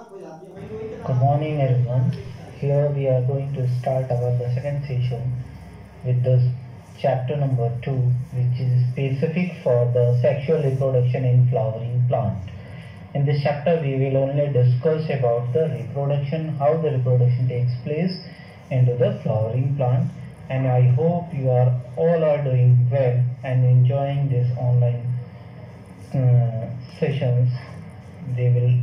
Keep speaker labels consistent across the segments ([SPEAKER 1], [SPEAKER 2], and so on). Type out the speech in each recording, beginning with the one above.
[SPEAKER 1] Good morning everyone. Here we are going to start our the second session with the chapter number 2 which is specific for the sexual reproduction in flowering plant. In this chapter we will only discuss about the reproduction, how the reproduction takes place into the flowering plant and I hope you are all are doing well and enjoying this online uh, sessions. They will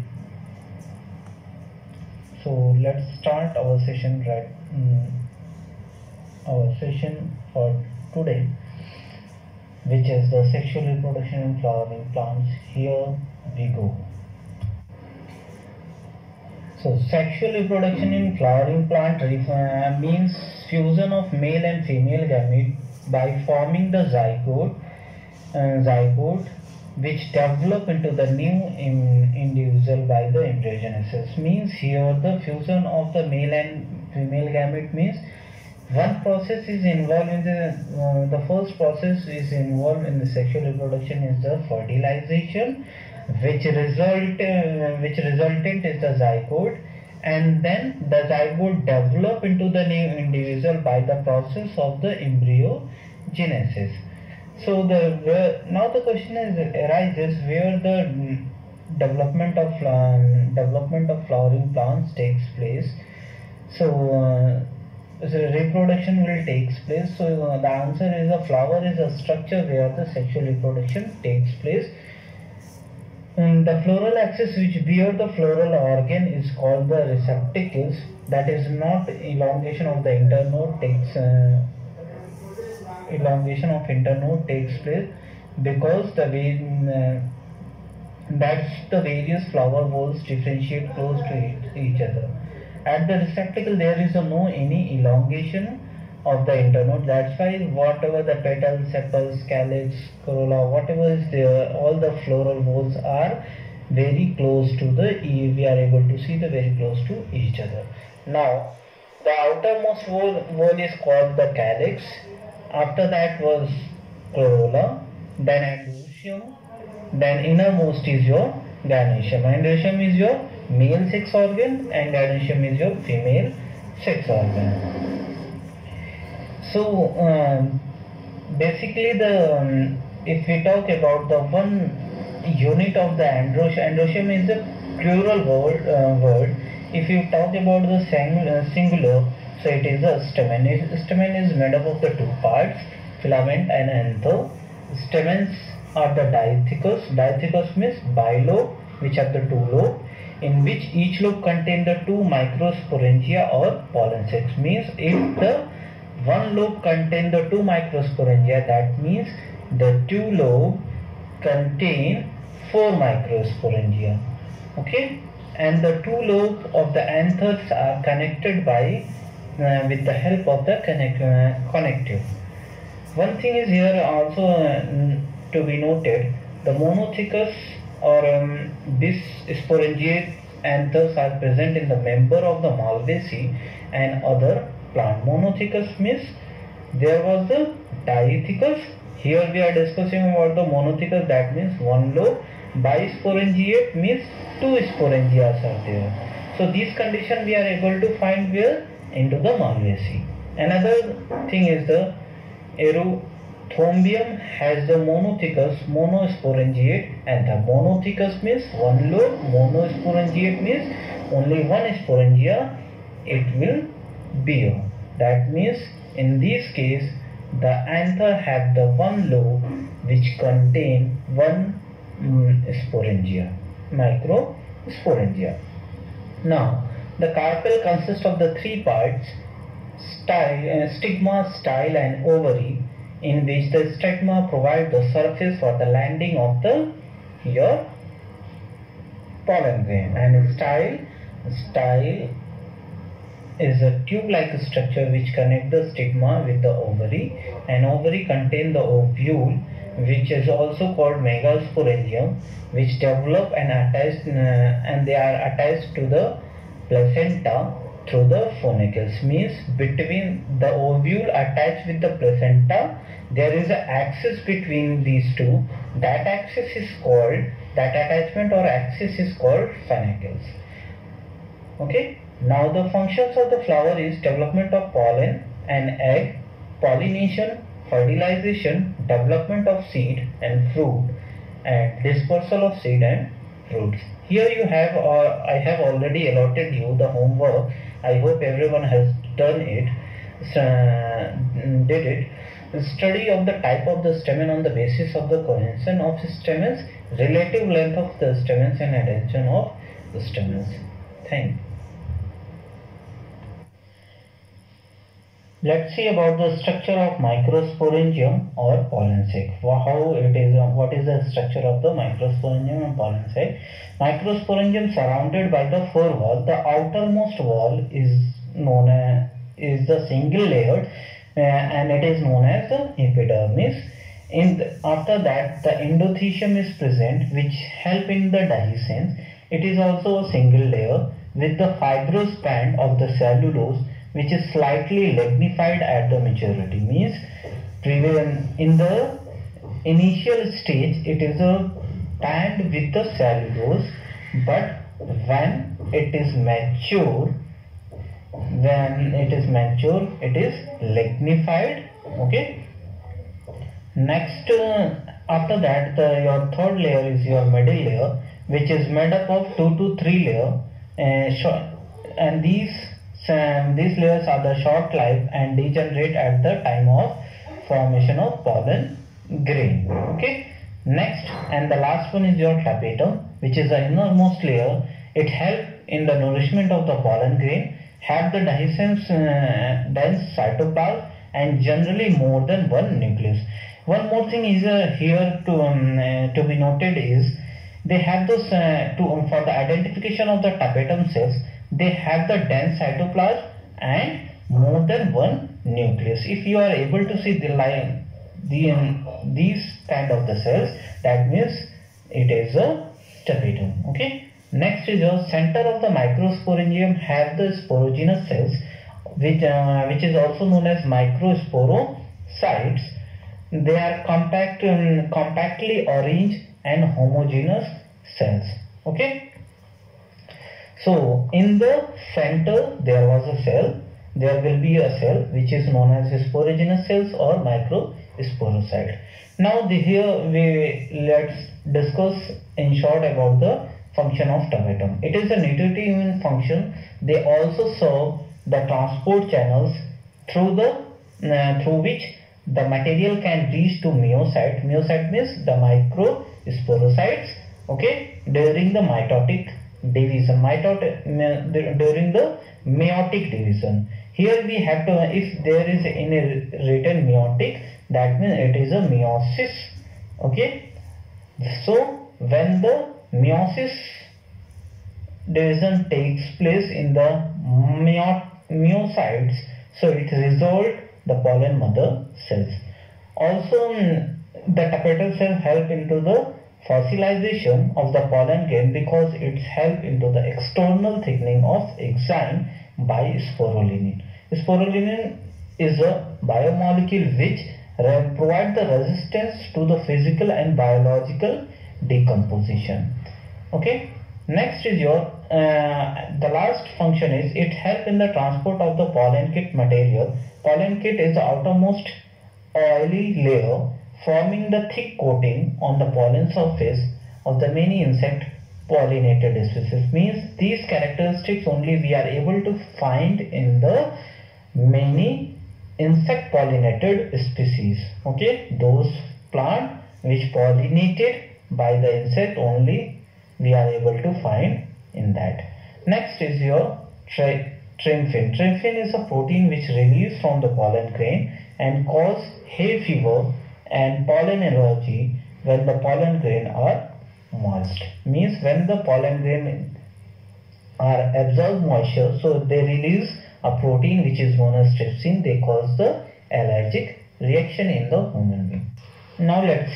[SPEAKER 1] so let's start our session right mm, our session for today which is the sexual reproduction in flowering plants. Here we go. So sexual reproduction in flowering plant uh, means fusion of male and female gamete by forming the zygote uh, zygote which develop into the new in, individual by the embryogenesis means. Here the fusion of the male and female gamete means one process is involved in the uh, the first process is involved in the sexual reproduction is the fertilization which result uh, which resultant is the zygote. And then the zygote develop into the new individual by the process of the embryogenesis so the now the question is arises where the development of um, development of flowering plants takes place. So, uh, so reproduction will takes place. So uh, the answer is a flower is a structure where the sexual reproduction takes place. And the floral axis which bear the floral organ is called the receptacles. That is not elongation of the internode takes. Uh, elongation of internode takes place because the way uh, that's the various flower whorls differentiate close to each other. At the receptacle there is no any elongation of the internode. That's why whatever the petals, sepals, calyx, corolla, whatever is there, all the floral whorls are very close to the we are able to see the very close to each other. Now the outermost whorl, whorl is called the calyx after that was corolla, then androecium, then innermost is your gynoecium. Androecium is your male sex organ and gynoecium is your female sex organ. So um, basically the um, if we talk about the one unit of the androecium, androecium is a plural word, uh, word. If you talk about the singular so it is a stamen. Stamen is made up of the two parts, filament and anther. Stamens are the dithecous. Dithecous means bilobe, which are the two lobe, in which each lobe contain the two microsporangia or pollen sacs. Means if the one lobe contain the two microsporangia, that means the two lobe contain four microsporangia. Okay, and the two lobe of the anthers are connected by with the help of the connect, uh, connective. One thing is here also uh, to be noted, the monothecous or um, this sporangiate anthers are present in the member of the Malvaceae and other plant. Monothecous means there was the dithecous. Here we are discussing about the monothecous that means one lobe. Bisporangiate means two sporangias are there. So this condition we are able to find where into the Malvaceae. Another thing is the Arceuthobium has the monothecous monosporangiate and the monothecous means one lobe, monosporangiate means only one sporangia it will bear. That means in this case the anther have the one lobe which contain one um, sporangia, microsporangia. Now the carpel consists of the three parts, style, uh, stigma, style and ovary in which the stigma provide the surface for the landing of the your pollen grain and style style is a tube-like structure which connect the stigma with the ovary. And ovary contain the ovule which is also called megasporangium which develop and attach uh, and they are attached to the placenta through the funicles means between the ovule attached with the placenta there is an axis between these two that axis is called that attachment or axis is called funicles Okay. Now the functions of the flower is development of pollen and egg, pollination, fertilization, development of seed and fruit and dispersal of seed and Here you have or uh, I have already allotted you the homework. I hope everyone has done it, uh, did it. Study of the type of the stamen on the basis of the cohesion of stamens, relative length of the stamens and adhesion of the stamens. Thank you. Let's see about the structure of microsporangium or pollen sac. How it is, what is the structure of the microsporangium and pollen sac? Microsporangium surrounded by the fur wall. The outermost wall is known as is the single layered uh, and it is known as the epidermis. In the, after that, the endothecium is present, which help in the dehiscence. It is also a single layer with the fibrous band of the cellulose which is slightly lignified at the maturity. Means in the initial stage it is a band with the cellulose but when it is mature when it is mature it is lignified okay? Next uh, after that the your third layer is your middle layer which is made up of two to three layer uh, and these these layers are the short life and degenerate at the time of formation of pollen grain. Okay. Next and the last one is your tapetum which is the innermost layer. It helps in the nourishment of the pollen grain, have the dehiscence uh, dense cytoplasm and generally more than one nucleus. One more thing is uh, here to um, uh, to be noted is they have those uh, to um, for the identification of the tapetum cells they have the dense cytoplasm and more than one nucleus. If you are able to see the line, the um, these kind of the cells, that means it is a tapetum. Okay. Next is the center of the microsporangium have the sporogenous cells, which uh, which is also known as microsporocytes. They are compact, um, compactly orange and homogeneous cells. Okay. So in the center there was a cell. There will be a cell which is known as sporogenous cells or microsporocyte. Now the, here we let's discuss in short about the function of tapetum. It is a nutritive function. They also serve the transport channels through the uh, through which the material can reach to meiocyte. Meiocyte means the microsporocytes. Okay, during the mitotic division mitotic uh, during the meiotic division. Here we have to if there is any written meiotic that means it is a meiosis. Okay? So when the meiosis division takes place in the meiocytes so it result the pollen mother cells. Also mm, the tapetal cells help into the fossilization of the pollen grain because it helps into the external thickening of exine by sporopollenin. Sporopollenin is a biomolecule which provide the resistance to the physical and biological decomposition. Okay. Next is your uh, the last function is it help in the transport of the pollenkitt material. Pollenkitt is the outermost oily layer forming the thick coating on the pollen surface of the many insect pollinated species means these characteristics only we are able to find in the many insect pollinated species. Okay? Those plant which pollinated by the insect only we are able to find in that. Next is your trypsin trypsin is a protein which released from the pollen grain and cause hay fever and pollen allergy when the pollen grain are moist. Means when the pollen grain are absorb moisture so they release a protein which is known as trypsin. They cause the allergic reaction in the human being. Now let's